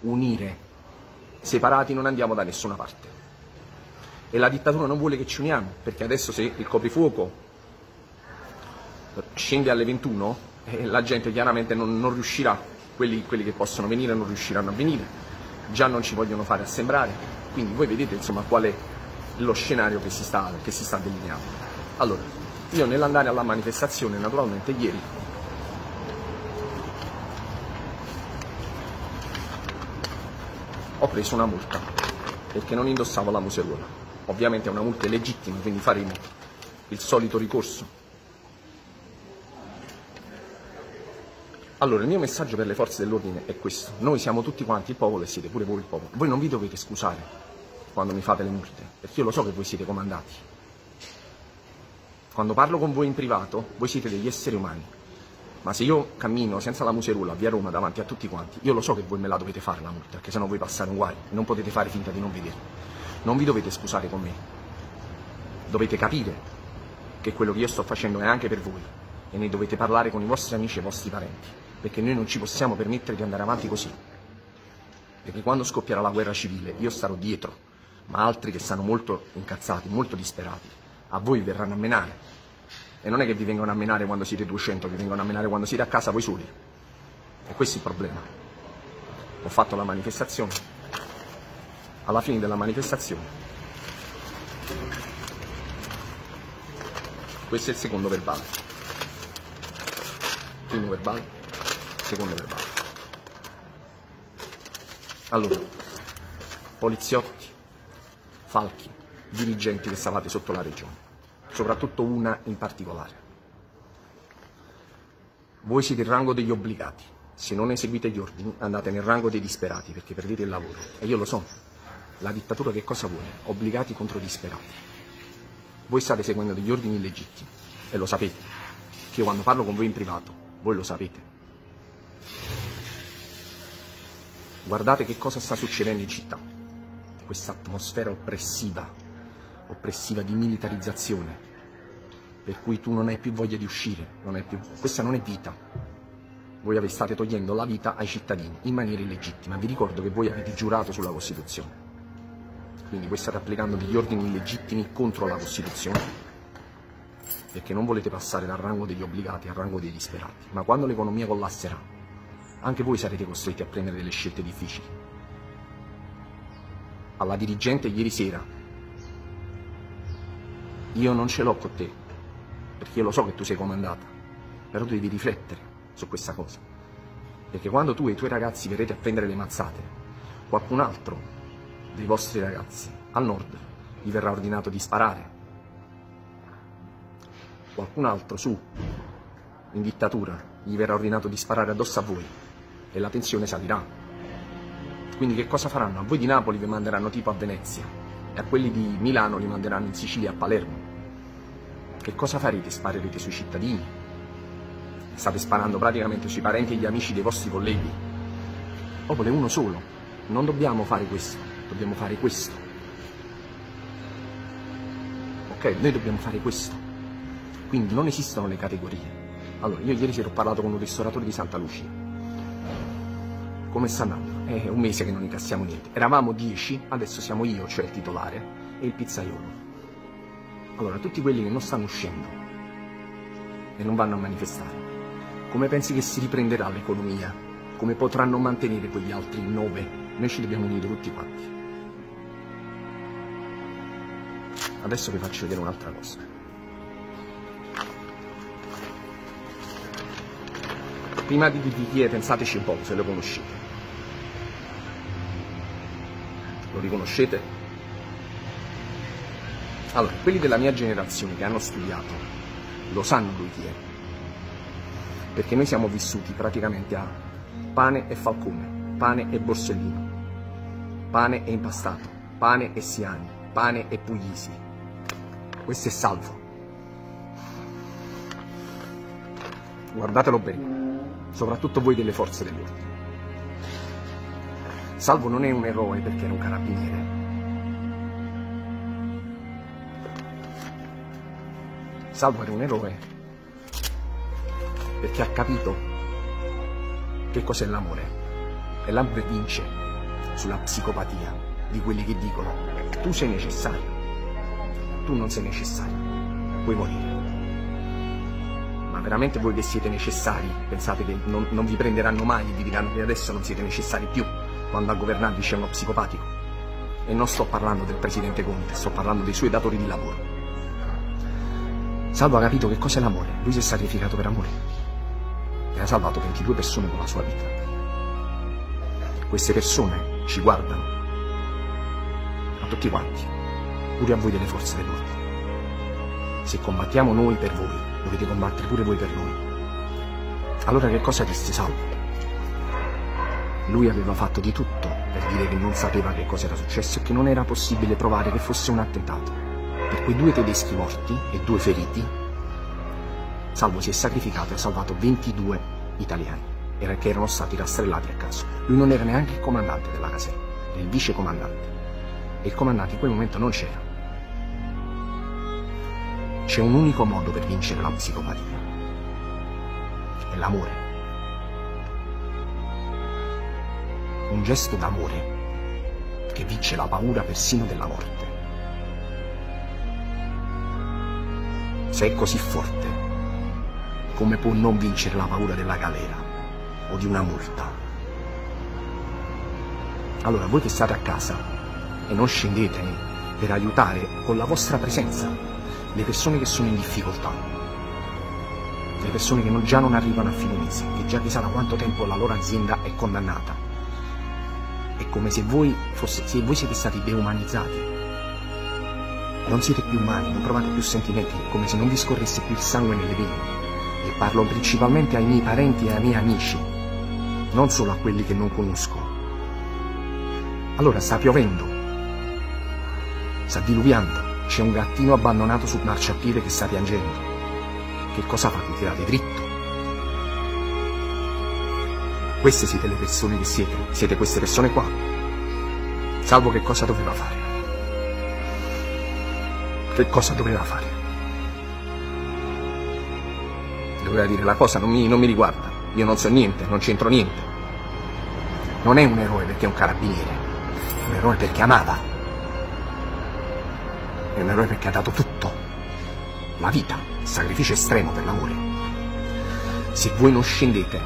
unire. Separati non andiamo da nessuna parte. E la dittatura non vuole che ci uniamo, perché adesso se il coprifuoco scende alle 21, eh, la gente chiaramente non, non riuscirà, quelli, quelli che possono venire non riusciranno a venire, già non ci vogliono fare assembrare, quindi voi vedete insomma qual è lo scenario che si sta, che si sta delineando. Allora, io nell'andare alla manifestazione, naturalmente ieri ho preso una multa perché non indossavo la museruola. Ovviamente è una multa legittima, quindi faremo il solito ricorso. Allora, il mio messaggio per le forze dell'ordine è questo. Noi siamo tutti quanti il popolo e siete pure voi il popolo. Voi non vi dovete scusare quando mi fate le multe, perché io lo so che voi siete comandati. Quando parlo con voi in privato, voi siete degli esseri umani. Ma se io cammino senza la muserulla via Roma davanti a tutti quanti, io lo so che voi me la dovete fare la multa, perché sennò voi passare un guai, non potete fare finta di non vedermi. Non vi dovete scusare con me. Dovete capire che quello che io sto facendo è anche per voi e ne dovete parlare con i vostri amici e i vostri parenti, perché noi non ci possiamo permettere di andare avanti così. Perché quando scoppierà la guerra civile io starò dietro, ma altri che stanno molto incazzati, molto disperati, a voi verranno a menare. E non è che vi vengono a menare quando siete 200, vi vengono a menare quando siete a casa voi soli. E questo è il problema. Ho fatto la manifestazione. Alla fine della manifestazione, questo è il secondo verbale. Primo verbale, secondo verbale. Allora, poliziotti, falchi, dirigenti che stavate sotto la regione, soprattutto una in particolare. Voi siete il rango degli obbligati, se non eseguite gli ordini andate nel rango dei disperati perché perdete il lavoro. E io lo so, la dittatura che cosa vuole? Obbligati contro disperati. Voi state seguendo degli ordini illegittimi e lo sapete, che io quando parlo con voi in privato, voi lo sapete. Guardate che cosa sta succedendo in città, questa atmosfera oppressiva, oppressiva di militarizzazione, per cui tu non hai più voglia di uscire, non più... questa non è vita. Voi state togliendo la vita ai cittadini in maniera illegittima. Vi ricordo che voi avete giurato sulla Costituzione. Quindi voi state applicando degli ordini illegittimi contro la Costituzione, perché non volete passare dal rango degli obbligati al rango dei disperati. Ma quando l'economia collasserà, anche voi sarete costretti a prendere delle scelte difficili. Alla dirigente ieri sera, io non ce l'ho con te, perché io lo so che tu sei comandata, però tu devi riflettere su questa cosa. Perché quando tu e i tuoi ragazzi verrete a prendere le mazzate, qualcun altro dei vostri ragazzi al nord gli verrà ordinato di sparare. Qualcun altro su, in dittatura, gli verrà ordinato di sparare addosso a voi e la tensione salirà. Quindi che cosa faranno? A voi di Napoli vi manderanno tipo a Venezia e a quelli di Milano li manderanno in Sicilia a Palermo. Che cosa farete? Sparerete sui cittadini? State sparando praticamente sui parenti e gli amici dei vostri colleghi. Popolo è uno solo, non dobbiamo fare questo dobbiamo fare questo. Ok? Noi dobbiamo fare questo. Quindi non esistono le categorie. Allora, io ieri sera ho parlato con un ristoratore di Santa Lucia. Come sta andando? È un mese che non incassiamo niente. Eravamo dieci, adesso siamo io, cioè il titolare, e il pizzaiolo. Allora, tutti quelli che non stanno uscendo e non vanno a manifestare, come pensi che si riprenderà l'economia? Come potranno mantenere quegli altri nove? Noi ci dobbiamo unire tutti quanti. Adesso vi faccio vedere un'altra cosa. Prima di dirvi chi è, pensateci un po' se lo conoscete. Lo riconoscete? Allora, quelli della mia generazione che hanno studiato lo sanno lui chi è. Perché noi siamo vissuti praticamente a pane e falcone, pane e borsellino, pane e impastato, pane e siani, pane e puglisi, questo è salvo. Guardatelo bene, soprattutto voi delle forze dell'ordine. Salvo non è un eroe perché era un carabiniere. Salvo era un eroe perché ha capito che cos'è l'amore. E l'Amber vince sulla psicopatia di quelli che dicono tu sei necessario, tu non sei necessario, puoi morire. Ma veramente voi che siete necessari pensate che non, non vi prenderanno mai e vi diranno che adesso non siete necessari più quando a governarvi c'è uno psicopatico? E non sto parlando del presidente Conte, sto parlando dei suoi datori di lavoro. Salvo ha capito che cos'è l'amore, lui si è sacrificato per amore e ha salvato 22 persone con la sua vita. Queste persone ci guardano, a tutti quanti, pure a voi delle forze dell'ordine. Se combattiamo noi per voi, dovete combattere pure voi per noi. Allora che cosa disse Salvo? Lui aveva fatto di tutto per dire che non sapeva che cosa era successo e che non era possibile provare che fosse un attentato. Per quei due tedeschi morti e due feriti, Salvo si è sacrificato e ha salvato 22 italiani che erano stati rastrellati a caso. Lui non era neanche il comandante della caserma, era il vice comandante. E il comandante in quel momento non c'era. C'è un unico modo per vincere la psicopatia. È l'amore. un gesto d'amore che vince la paura persino della morte. Se è così forte, come può non vincere la paura della galera o di una multa? Allora voi che state a casa e non scendete per aiutare con la vostra presenza le persone che sono in difficoltà, le persone che non, già non arrivano a fine mese, che già chissà da quanto tempo la loro azienda è condannata, è come se voi, fosse, se voi siete stati deumanizzati. Non siete più umani, non provate più sentimenti, come se non vi scorresse più il sangue nelle vene. E parlo principalmente ai miei parenti e ai miei amici, non solo a quelli che non conosco. Allora sta piovendo, sta diluviando, c'è un gattino abbandonato sul marciapiede che sta piangendo. Che cosa fate? Tirate dritto? Queste siete le persone che siete, siete queste persone qua. Salvo che cosa doveva fare? Che cosa doveva fare? Doveva dire la cosa non mi, non mi riguarda, io non so niente, non c'entro niente. Non è un eroe perché è un carabiniere, è un eroe perché amava. È un eroe perché ha dato tutto. La vita, il sacrificio estremo per l'amore. Se voi non scendete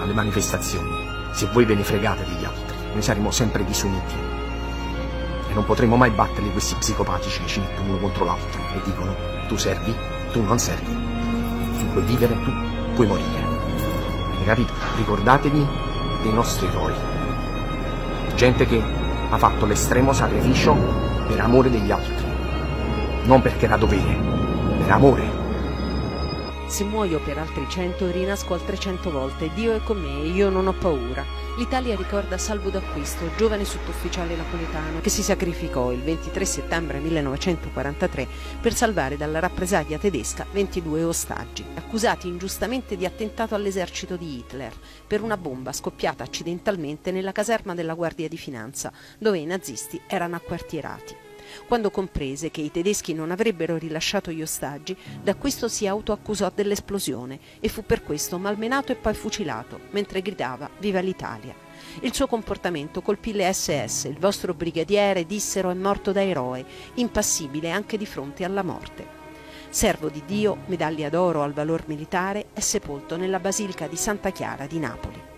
alle manifestazioni, se voi ve ne fregate degli altri, noi saremo sempre disuniti e non potremo mai batterli questi psicopatici che ci mettono uno contro l'altro e dicono tu servi, tu non servi, tu puoi vivere, tu puoi morire. Avete capito? Ricordatevi dei nostri eroi, gente che ha fatto l'estremo sacrificio per amore degli altri, non perché era dovere, per amore se muoio per altri cento, rinasco altre cento volte. Dio è con me e io non ho paura. L'Italia ricorda Salvo d'Acquisto, giovane sottufficiale napoletano che si sacrificò il 23 settembre 1943 per salvare dalla rappresaglia tedesca 22 ostaggi, accusati ingiustamente di attentato all'esercito di Hitler per una bomba scoppiata accidentalmente nella caserma della Guardia di Finanza, dove i nazisti erano acquartierati. Quando comprese che i tedeschi non avrebbero rilasciato gli ostaggi, da questo si autoaccusò dell'esplosione e fu per questo malmenato e poi fucilato, mentre gridava Viva l'Italia. Il suo comportamento colpì le SS, il vostro brigadiere, dissero, è morto da eroe, impassibile anche di fronte alla morte. Servo di Dio, medaglia d'oro al valor militare, è sepolto nella Basilica di Santa Chiara di Napoli.